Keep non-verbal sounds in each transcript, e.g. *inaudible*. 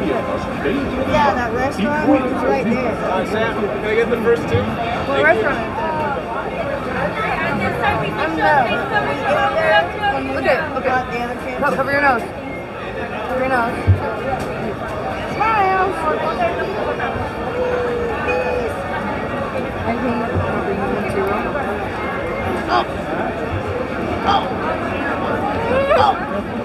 Yeah, that restaurant is right there. Sam, can I get the first two? What restaurant is that? I'm no. Okay, okay. Got the other kids. Co- Cover your nose. Cover your nose. Smile. I think I'll bring you in too. Okay,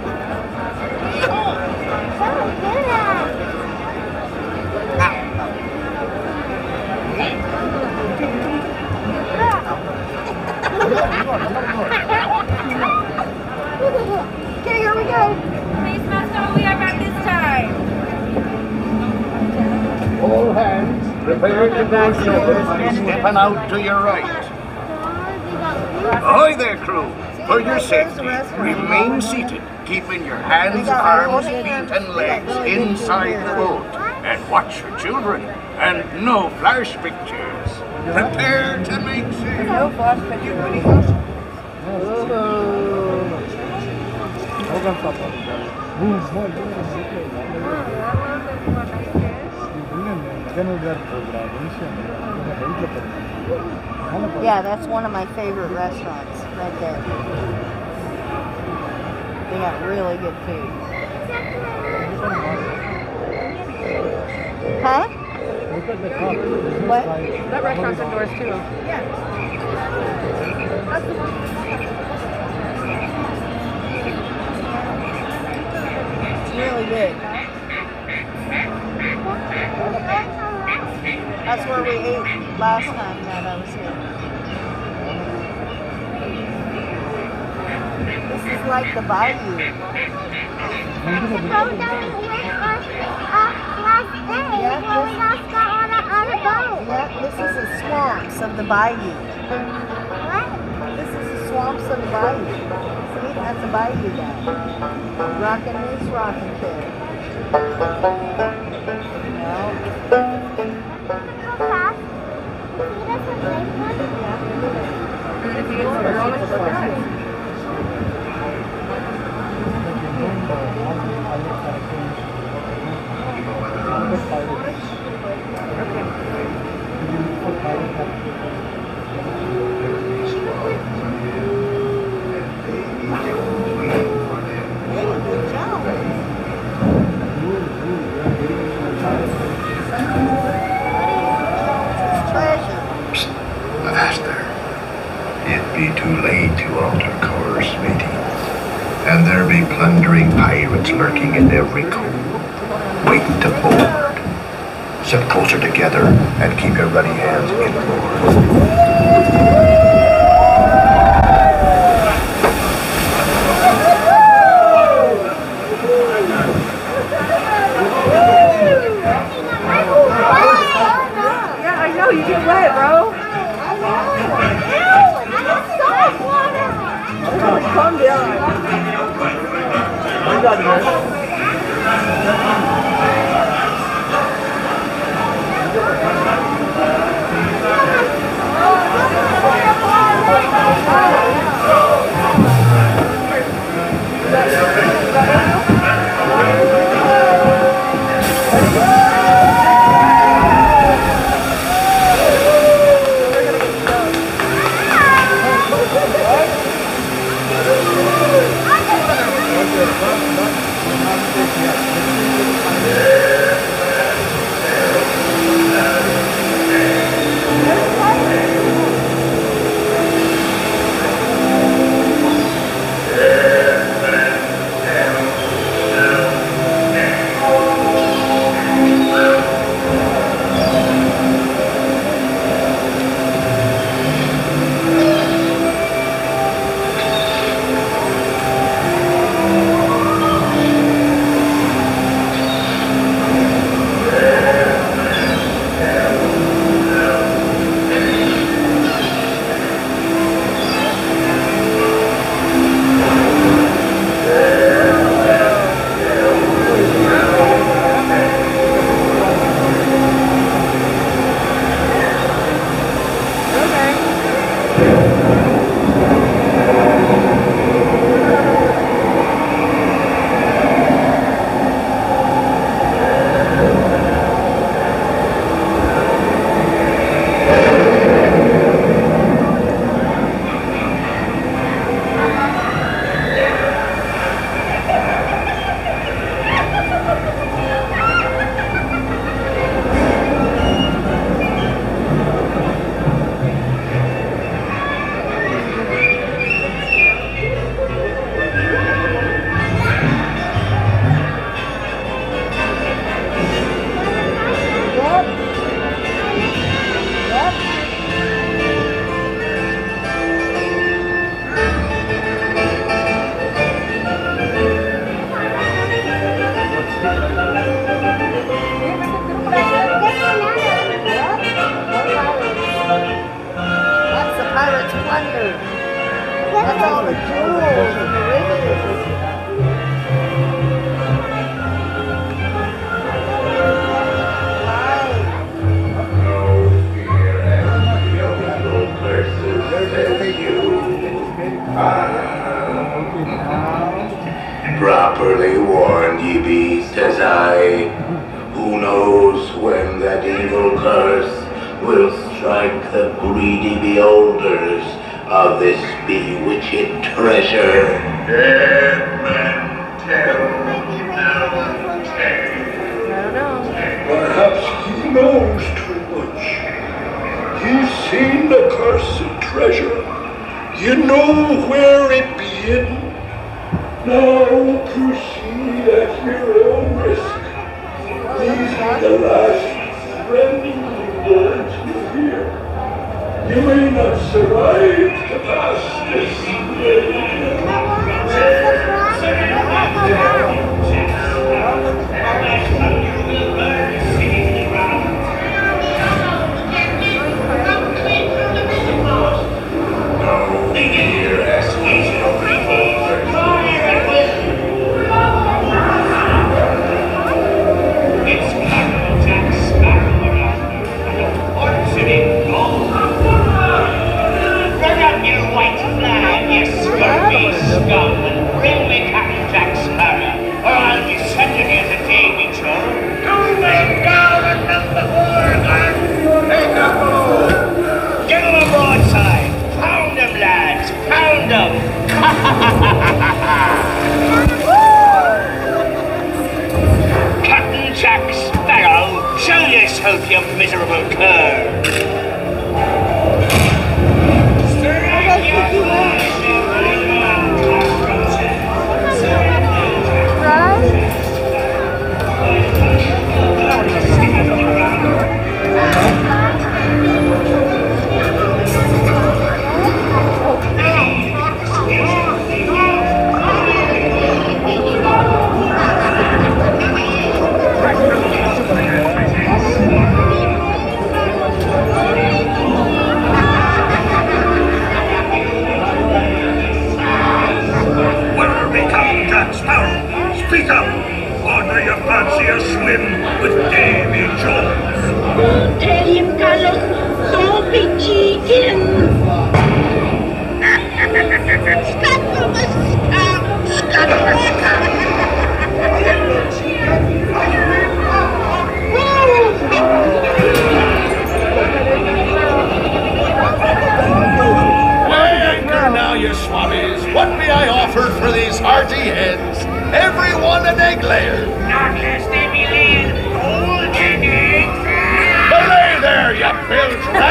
prepare to go shores, stepping out to your right. Ahoy there, crew! For your safety, remain seated, keeping your hands, arms, feet, and legs inside the boat. And watch your children, and no flash pictures. Prepare to make sail. No flash picture. Yeah, that's one of my favorite restaurants right there. They got really good food. Huh? What? That restaurant's indoors too. Yeah. It's really good. That's where we ate last time that I was here. This is like the bayou. Go down with us uh, last day Yeah, we this- last got on a, boat. Yeah, this is the swamps of the bayou. What? This is the swamps of the bayou. See, that's the bayou guy. Rockin' this rocking chair. No. Thank you. Lurking in every cove, waiting to board. Sit closer together and keep your ruddy hands in inboard. Plunder. That's all the jewels and the riches. Right. Properly warned ye be, says I. Who knows when that evil curse will strike the greedy beholders of this bewitched treasure? Dead men tell no tale. Perhaps he knows too much. He's seen the cursed treasure. You know where it be hidden. Now proceed at your own risk. These are the last friendly words. и мы ночеваем в нашей семье.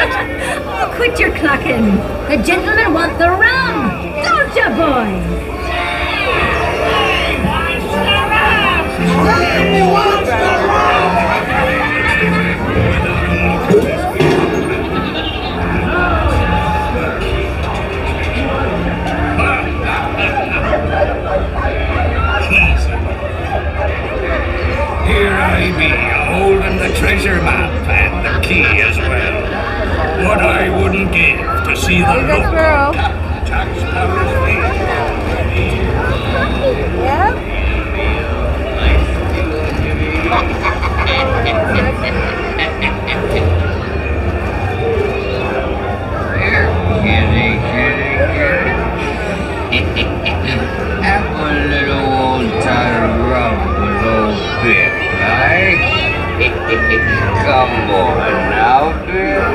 Oh, quit your clucking. The gentlemen want the rum. Don't you, boys? Here I be, holding the treasure map and the key as well. What I wouldn't give to see the look squirrel. on Captain Jack Sparrow's face. *laughs* Yep. Kitty, kitty, kitty. Have a little old time with old right? *laughs* Come on now, Bill.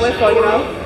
Whistle, you know?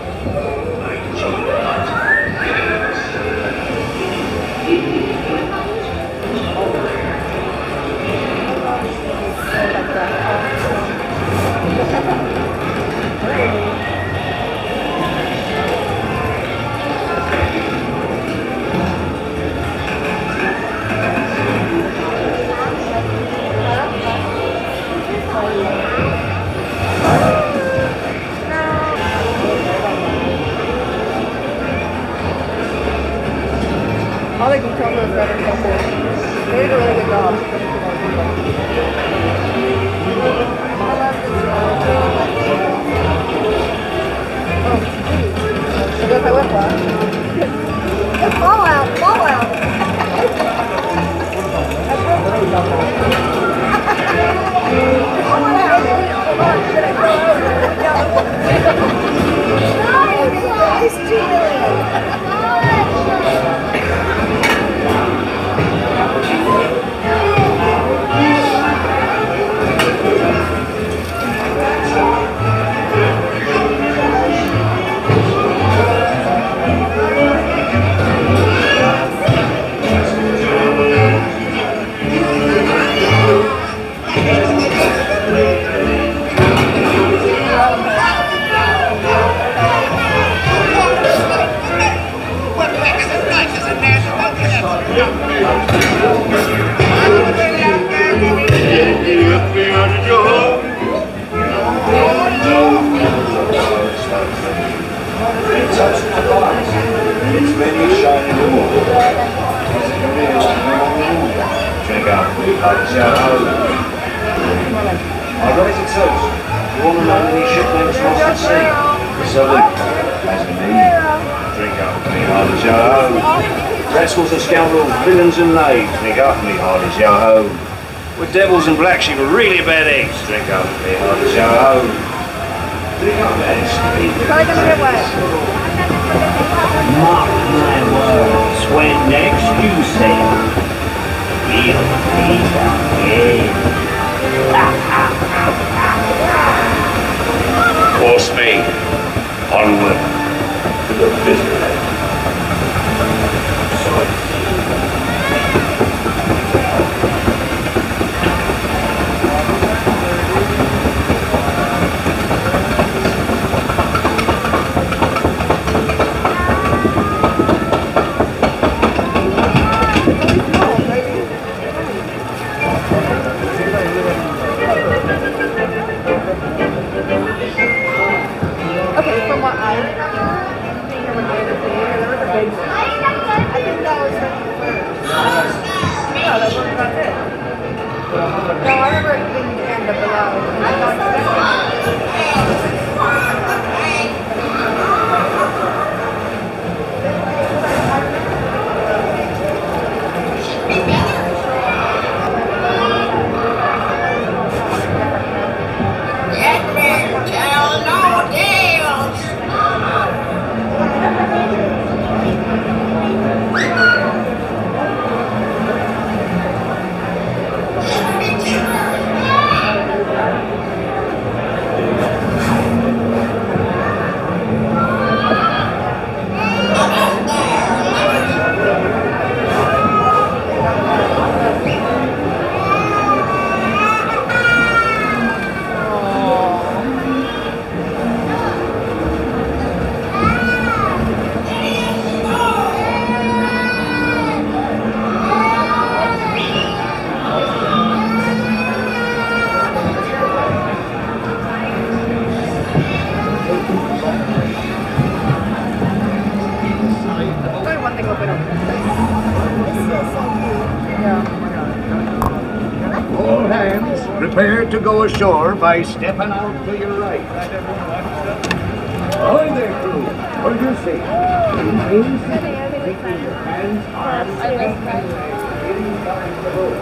Raise a toast to all the lonely shipmates lost at sea. Salute, as me. Drink up, me hearty yo-ho. Rascals and scoundrels, villains and knaves, drink up, me hearty yo-ho. We're devils and black sheep, really bad eggs, drink up, me hearty yo-ho. Drink up, man. Mark my words, when next you sail, *laughs* meet me, onward to the bitter end. To go ashore by stepping out to your right. Ahoy there, crew. What do you say? Your hands, arms, and legs inside the boat.